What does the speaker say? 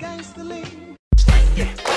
gangsterly. Yeah.